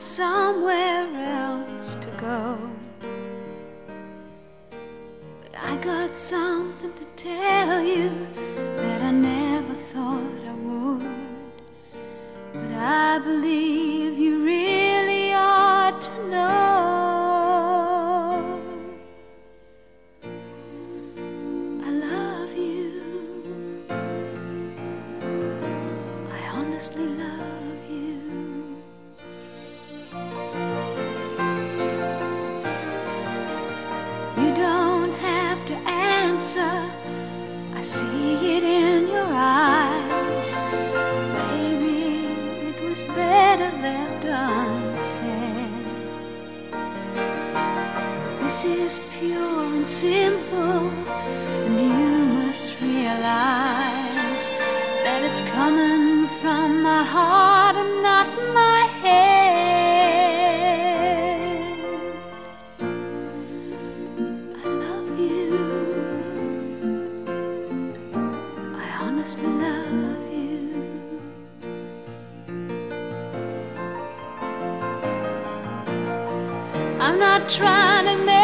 somewhere else to go. But I got something to tell you that I never thought I would. But I believe you really ought to know. I love you. I honestly love you. This is pure and simple, and you must realize that it's coming from my heart and not my head. I love you. I honestly love you. I'm not trying to make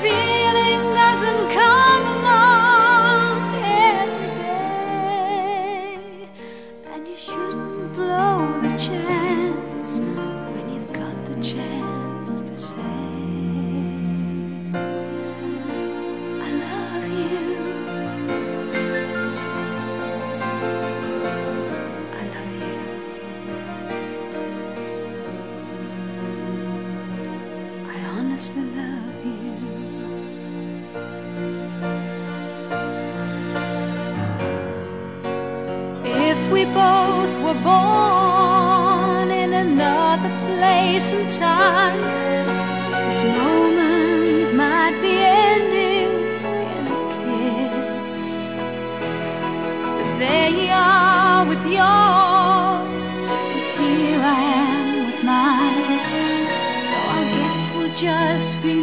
feeling doesn't come along every day. And you shouldn't blow the chance when you've got the chance to say, I love you. I love you. I honestly love you. We both were born in another place and time, this moment might be ending in a kiss. But there you are with yours, and here I am with mine. So I guess we'll just be